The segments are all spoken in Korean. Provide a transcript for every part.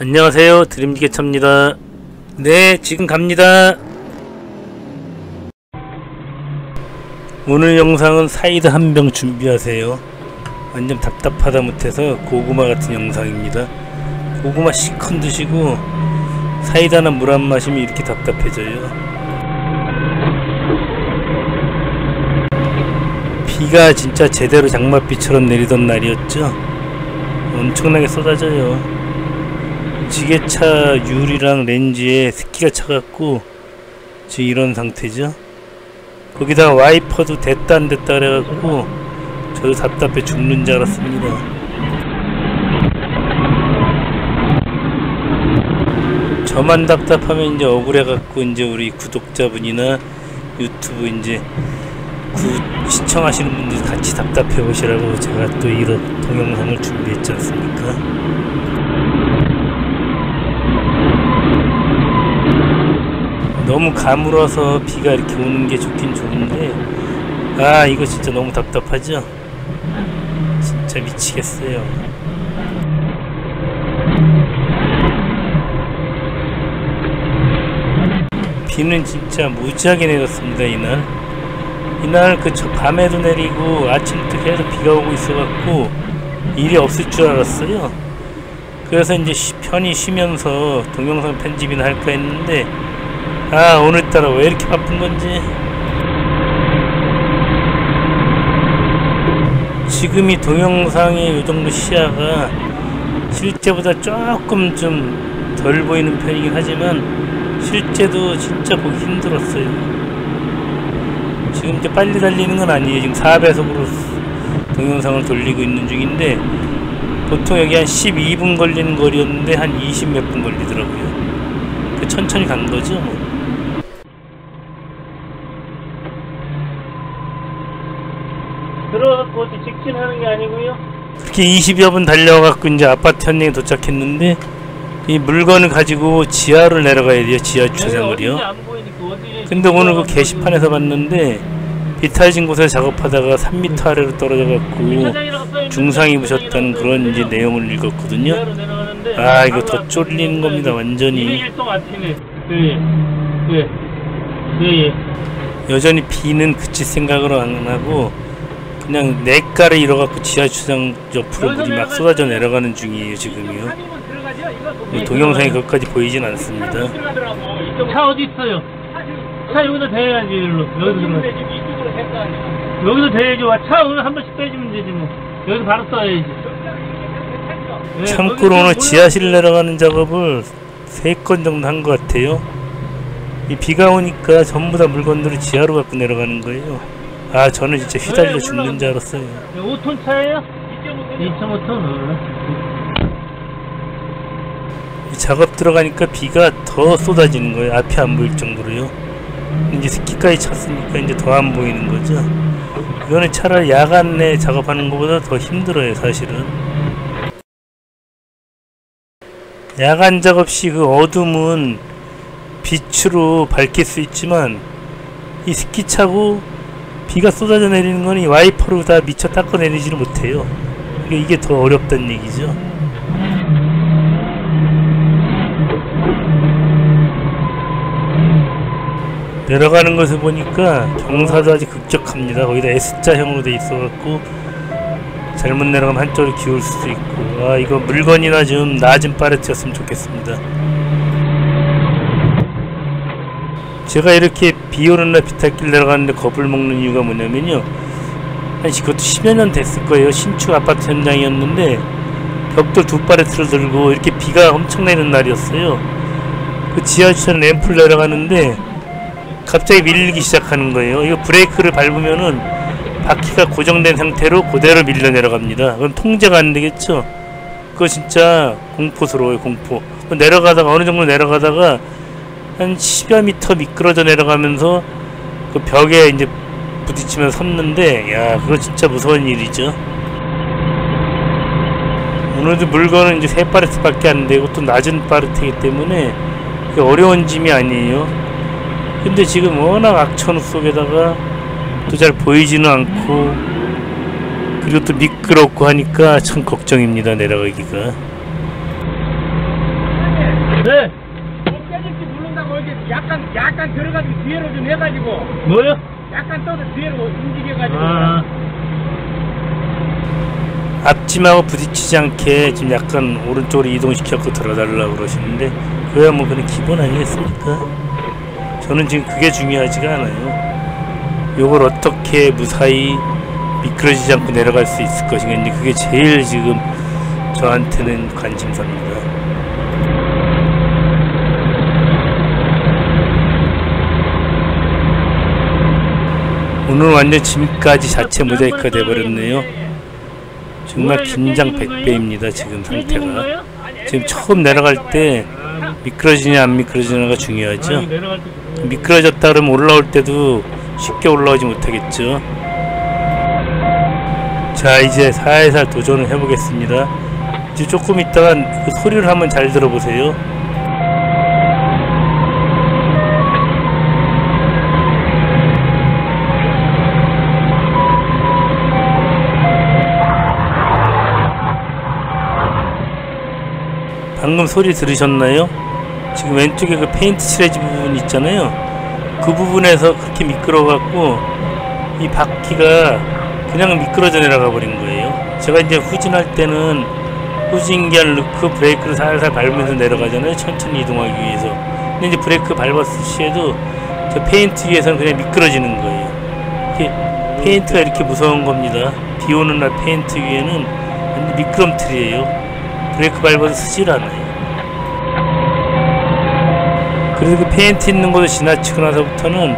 안녕하세요. 드림기계차입니다. 네 지금 갑니다. 오늘 영상은 사이다 한병 준비하세요. 완전 답답하다 못해서 고구마 같은 영상입니다. 고구마 시컨 드시고 사이다나 물 안 마시면 이렇게 답답해져요. 비가 진짜 제대로 장맛비처럼 내리던 날이었죠? 엄청나게 쏟아져요 지게차 유리랑 렌즈에 습기가 차갖고 지금 이런 상태죠 거기다가 와이퍼도 됐다 안 됐다 그래갖고 저도 답답해 죽는 줄 알았습니다 저만 답답하면 이제 억울해갖고 이제 우리 구독자분이나 유튜브 이제 구 시청하시는 분들 같이 답답해 보시라고 제가 또 이런 동영상을 준비했지 않습니까? 너무 가물어서 비가 이렇게 오는 게 좋긴 좋은데 아 이거 진짜 너무 답답하죠? 진짜 미치겠어요. 비는 진짜 무지하게 내렸습니다 이날. 이날 그저 밤에도 내리고 아침부터 계속 비가 오고 있어갖고 일이 없을 줄 알았어요. 그래서 이제 쉬, 편히 쉬면서 동영상 편집이나 할까 했는데 아 오늘따라 왜 이렇게 바쁜 건지. 지금 이 동영상의 이 정도 시야가 실제보다 조금 좀 덜 보이는 편이긴 하지만 실제도 진짜 보기 힘들었어요. 지금 이제 빨리 달리는 건 아니에요. 지금 4배속으로 동영상을 돌리고 있는 중인데 보통 여기 한 12분 걸리는 거리였는데 한 20 몇 분 걸리더라고요. 그 천천히 간 거죠 뭐. 들어가고 어디 직진하는 게 아니고요. 그렇게 20여 분 달려갖고 이제 아파트 현장에 도착했는데 이 물건을 가지고 지하로 내려가야 돼요. 지하 주차장을요. 근데 오늘 그 게시판에서 봤는데 비탈진 곳에서 작업하다가 3m 아래로 떨어져갖고 중상 입으셨다는 그런 이제 내용을 읽었거든요. 아 이거 더 쫄리는 겁니다. 완전히. 여전히 비는 그칠 생각으로 안 하고 그냥 내가를 잃어갖고 지하주차장 옆으로 물이 막 쏟아져 내려가는 중이에요 지금요. 뭐 동영상이 그것까지 보이진 않습니다. 차 어디 있어요? 차 여기다 대야지 일로. 여기서 들어 여기서 대야지 와차 오늘 한 번씩 빼주면 되지 뭐 여기서 바로 써야지. 네, 참고로 오늘 지하실 내려가는 작업을 세건 정도 한 것 같아요. 이 비가 오니까 전부 다 물건들을 지하로 갖고 내려가는 거예요 아 저는 진짜 휘달려 죽는 줄 알았어요. 5톤 차예요? 2.5톤. 이 작업 들어가니까 비가 더 쏟아지는 거예요. 앞이 안 보일 정도로요. 이제 스키까지 찼으니까 이제 더 안 보이는 거죠. 이거는 차라리 야간 내 작업하는 것보다 더 힘들어요 사실은. 야간 작업 시 그 어둠은 빛으로 밝힐 수 있지만 이 스키 차고 비가 쏟아져 내리는 거는 와이퍼로 다 미처 닦아내리지를 못해요. 이게 더 어렵다는 얘기죠. 내려가는 것을 보니까 경사도 아주 극적합니다. 거기다 S자형으로 돼 있어갖고 잘못 내려가면 한쪽으로 기울 수도 있고 아 이거 물건이나 좀 낮은 파레트였으면 좋겠습니다. 제가 이렇게 비 오는 날 비탈길 내려가는데 겁을 먹는 이유가 뭐냐면요. 한 그것도 10여 년 됐을 거예요. 신축 아파트 현장이었는데 벽돌 두 파레트를 들고 이렇게 비가 엄청 내리는 날이었어요. 그 지하주차장 램프를 내려가는데 갑자기 밀리기 시작하는 거예요. 이거 브레이크를 밟으면은 바퀴가 고정된 상태로 그대로 밀려 내려갑니다. 그럼 통제가 안 되겠죠? 그거 진짜 공포스러워요, 공포. 내려가다가, 어느 정도 내려가다가 한 10여 미터 미끄러져 내려가면서 그 벽에 이제 부딪히면 섰는데 야 그거 진짜 무서운 일이죠. 오늘도 물건은 이제 세 파레트 밖에 안 되고 또 낮은 파레트이기 때문에 어려운 짐이 아니에요. 근데 지금 워낙 악천후 속에다가 또 잘 보이지는 않고 그리고 또 미끄럽고 하니까 참 걱정입니다 내려가기가. 네. 못 깨질지 모른다고 이게 약간 약간 들어가지고 뒤로 좀 해가지고 뭐요? 약간 떠서 뒤로 움직여가지고 아, 앞짐하고 부딪히지 않게 지금 약간 오른쪽으로 이동시켜서 들어달라고 그러시는데 그야 뭐 그냥 기본 아니겠습니까? 저는 지금 그게 중요하지가 않아요. 요걸 어떻게 무사히 미끄러지지 않고 내려갈 수 있을 것인가 이제 그게 제일 지금 저한테는 관심사입니다. 오늘 완전 지금까지 자체 모자이크가 돼버렸네요. 정말 긴장 100배입니다 지금 상태가 지금 처음 내려갈 때 미끄러지냐 안 미끄러지냐가 중요하죠. 미끄러졌다 그러면 올라올 때도 쉽게 올라오지 못하겠죠 자 이제 살살 도전을 해보겠습니다 이제 조금 있다가 그 소리를 한번 잘 들어보세요 방금 소리 들으셨나요? 지금 왼쪽에 그 페인트 칠해진 부분 있잖아요. 그 부분에서 그렇게 미끄러워갖고 이 바퀴가 그냥 미끄러져 내려가 버린 거예요. 제가 이제 후진할 때는 후진 기어를 넣고 브레이크를 살살 밟으면서 내려가잖아요. 천천히 이동하기 위해서. 근데 이제 브레이크 밟았을 시에도 저 페인트 위에서는 그냥 미끄러지는 거예요. 이게 페인트가 이렇게 무서운 겁니다. 비 오는 날 페인트 위에는 미끄럼틀이에요. 브레이크 밟아도 서질 않아요. 그래서 그 페인트 있는 곳을 지나치고 나서부터는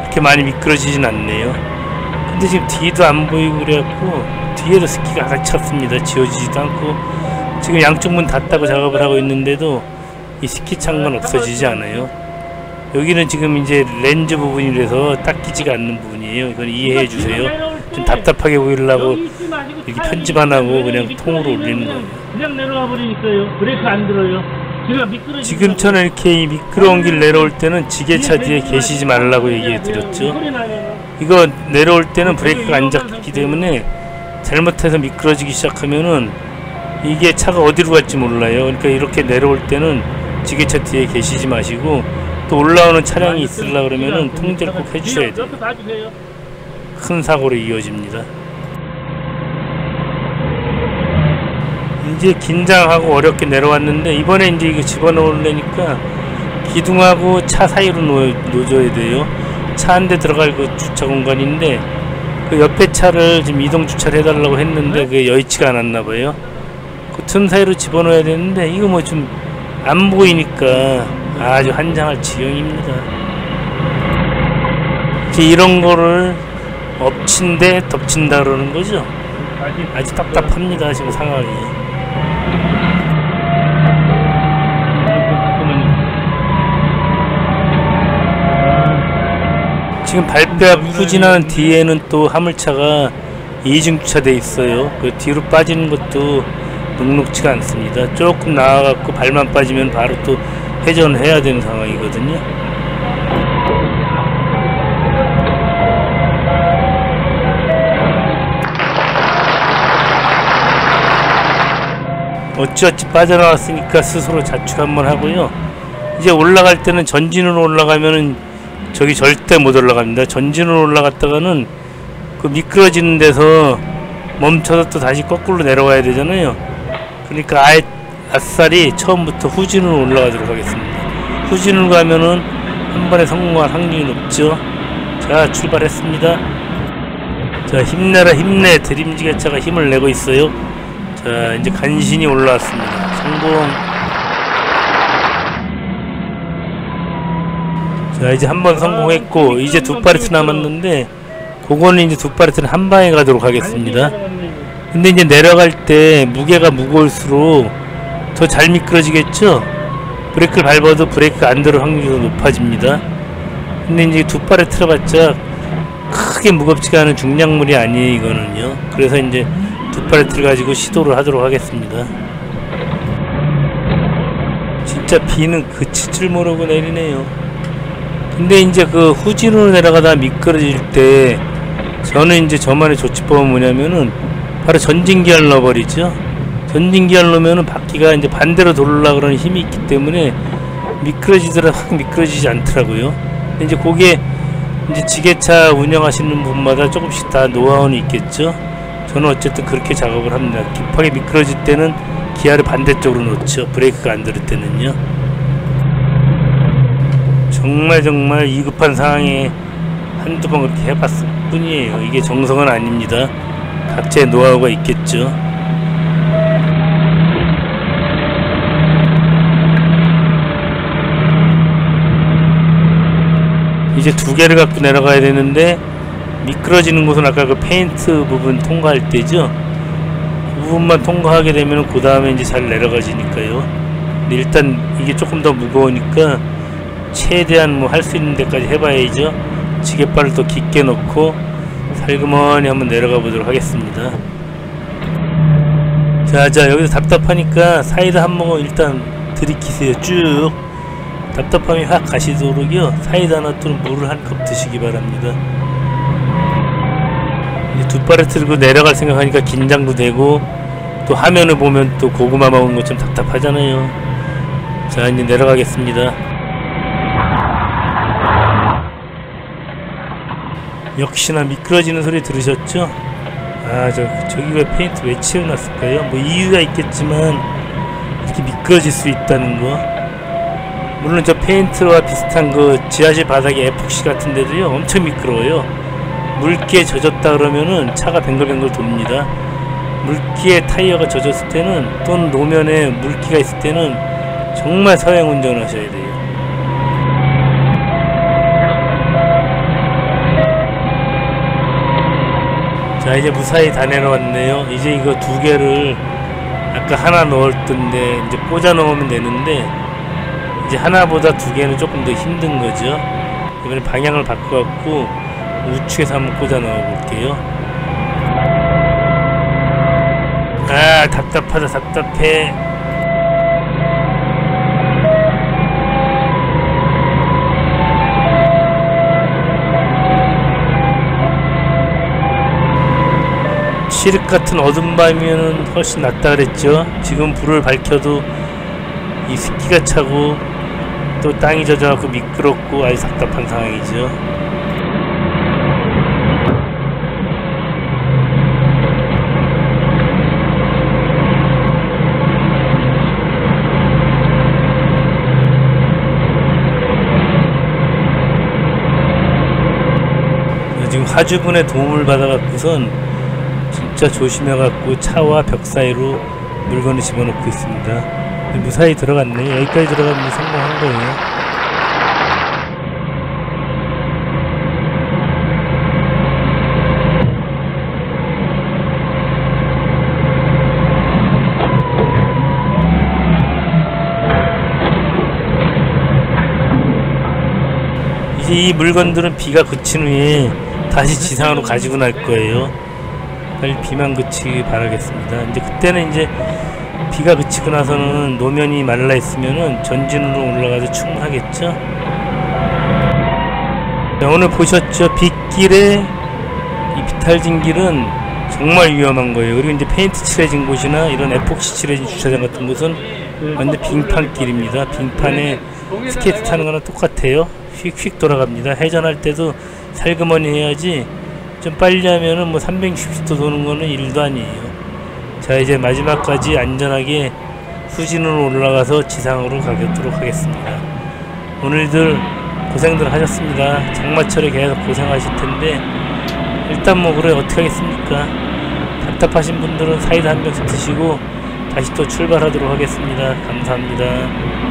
이렇게 많이 미끄러지진 않네요. 근데 지금 뒤도 안 보이고 그래갖고 뒤에도 스키가 가득 찼습니다. 지워지지도 않고 지금 양쪽 문 닫다고 작업을 하고 있는데도 이 스키 창은 없어지지 않아요. 여기는 지금 이제 렌즈 부분이라서 닦이지가 않는 부분이에요. 이건 이해해 주세요. 좀 답답하게 보이려고 이렇게 편집 안 하고 그냥 통으로 올리는 거예요. 그냥 내려가 버리니까요. 브레이크 안 들어요. 지금처럼 이렇게 이 미끄러운 길 내려올 때는 지게차 뒤에 계시지 말라고 얘기해 드렸죠. 이거 내려올 때는 브레이크가 안 잡히기 때문에 잘못해서 미끄러지기 시작하면은 이게 차가 어디로 갈지 몰라요. 그러니까 이렇게 내려올 때는 지게차 뒤에 계시지 마시고 또 올라오는 차량이 있으려 그러면은 통제를 꼭 해주셔야 돼요. 큰 사고로 이어집니다. 이제 긴장하고 어렵게 내려왔는데 이번에 이제 이거 집어넣으려니까 기둥하고 차 사이로 놓, 놓줘야 돼요. 차 한 대 들어갈 그 주차 공간인데 그 옆에 차를 지금 이동 주차를 해달라고 했는데 그게 여의치가 않았나 봐요. 그 틈 사이로 집어넣어야 되는데 이거 뭐 좀 안 보이니까 아주 한장할 지경입니다. 이제 이런 거를 엎친데 덮친다 그러는 거죠. 아주 답답합니다 지금 상황이. 지금 발뼈 후진하는 뒤에는 또 화물차가 이중 주차돼 있어요. 그 뒤로 빠지는 것도 녹록치가 않습니다. 조금 나와갖고 발만 빠지면 바로 또 회전을 해야 되는 상황이거든요. 어찌어찌 빠져나왔으니까 스스로 자축 한번 하고요. 이제 올라갈 때는 전진으로 올라가면은 저기 절대 못 올라갑니다. 전진으로 올라갔다가는 그 미끄러지는 데서 멈춰서 또 다시 거꾸로 내려와야 되잖아요. 그러니까 아예 아싸리 처음부터 후진으로 올라가도록 하겠습니다. 후진으로 가면은 한 번에 성공할 확률이 높죠. 자, 출발했습니다. 자, 힘내라 힘내 드림지게차가 힘을 내고 있어요. 자, 이제 간신히 올라왔습니다. 성공. 자, 이제 한 번 성공했고, 이제 두 파레트 남았는데, 그거는 이제 두 파레트는 한 방에 가도록 하겠습니다. 근데 이제 내려갈 때 무게가 무거울수록 더 잘 미끄러지겠죠? 브레이크를 밟아도 브레이크가 안 들어 확률이 더 높아집니다. 근데 이제 두 발에 틀어봤자 크게 무겁지가 않은 중량물이 아니에요, 이거는요. 그래서 이제 두 팔레트를 가지고 시도를 하도록 하겠습니다. 진짜 비는 그칠 줄 모르고 내리네요. 근데 이제 그 후진으로 내려가다 미끄러질 때 저는 이제 저만의 조치법은 뭐냐면은 바로 전진기어를 넣어버리죠. 전진기를 놓으면은 바퀴가 이제 반대로 돌으려 그러는 힘이 있기 때문에 미끄러지더라 확 미끄러지지 않더라고요. 이제 그게 이제 지게차 운영하시는 분마다 조금씩 다 노하우는 있겠죠. 저는 어쨌든 그렇게 작업을 합니다. 급하게 미끄러질 때는 기어를 반대쪽으로 놓죠. 브레이크가 안 들을 때는요. 정말 정말 위급한 상황에 한두 번 그렇게 해봤을 뿐이에요. 이게 정석은 아닙니다. 각자의 노하우가 있겠죠. 이제 두 개를 갖고 내려가야 되는데 미끄러지는 곳은 아까 그 페인트 부분 통과할 때죠. 그 부분만 통과하게 되면 그 다음에 이제 잘 내려가지니까요. 일단 이게 조금 더 무거우니까 최대한 뭐 할 수 있는 데까지 해봐야죠. 지게발을 더 깊게 넣고 살그머니 한번 내려가 보도록 하겠습니다. 자, 자, 여기서 답답하니까 사이다 한 모금 일단 들이키세요. 쭉. 답답함이 확 가시도록요. 사이다 하나 또는 물을 한 컵 드시기 바랍니다. 두 발을 들고 내려갈 생각하니까 긴장도 되고 또 화면을 보면 또 고구마 먹은 것처럼 답답하잖아요. 자, 이제 내려가겠습니다. 역시나 미끄러지는 소리 들으셨죠? 아, 저, 저기 왜 페인트 왜 칠해놨을까요? 뭐 이유가 있겠지만, 이렇게 미끄러질 수 있다는 거. 물론 저 페인트와 비슷한 그 지하실 바닥에 에폭시 같은 데도요, 엄청 미끄러워요. 물기에 젖었다 그러면은 차가 뱅글뱅글 돕니다. 물기에 타이어가 젖었을 때는, 또는 노면에 물기가 있을 때는 정말 서행 운전을 하셔야 돼요. 자 이제 무사히 다 내려왔네요 이제 이거 두 개를 아까 하나 넣을 텐데 이제 꽂아 넣으면 되는데 이제 하나보다 두 개는 조금 더 힘든 거죠 이번에 방향을 바꿔갖고 우측에서 한번 꽂아 넣어 볼게요 아 답답하다 답답해 시륵 같은 어둠 밤이면 훨씬 낫다 그랬죠. 지금 불을 밝혀도 이 습기가 차고 또 땅이 젖어갖고 미끄럽고 아주 답답한 상황이죠. 지금 하주분의 도움을 받아갖고선 진짜 조심해갖고 차와 벽 사이로 물건을 집어넣고 있습니다. 무사히 들어갔네. 여기까지 들어가면 성공한 거예요. 이 물건들은 비가 그친 후에 다시 지상으로 가지고 갈 거예요. 빨리 비만 그치기 바라겠습니다. 이제 그때는 이제 비가 그치고 나서는 노면이 말라 있으면은 전진으로 올라가도 충분하겠죠. 자, 오늘 보셨죠? 빗길에 이 비탈진 길은 정말 위험한 거예요. 그리고 이제 페인트 칠해진 곳이나 이런 에폭시 칠해진 주차장 같은 곳은 완전 빙판 길입니다. 빙판에 스케이트 타는 거랑 똑같아요. 휙휙 돌아갑니다. 회전할 때도 살그머니 해야지 좀 빨리 하면은 뭐 360도 도는 거는 일도 아니에요. 자 이제 마지막까지 안전하게 후진으로 올라가서 지상으로 가겠도록 하겠습니다. 오늘들 고생들 하셨습니다. 장마철에 계속 고생하실 텐데 일단 뭐 그래 어떻게 하겠습니까? 답답하신 분들은 사이다 한 병씩 드시고 다시 또 출발하도록 하겠습니다. 감사합니다.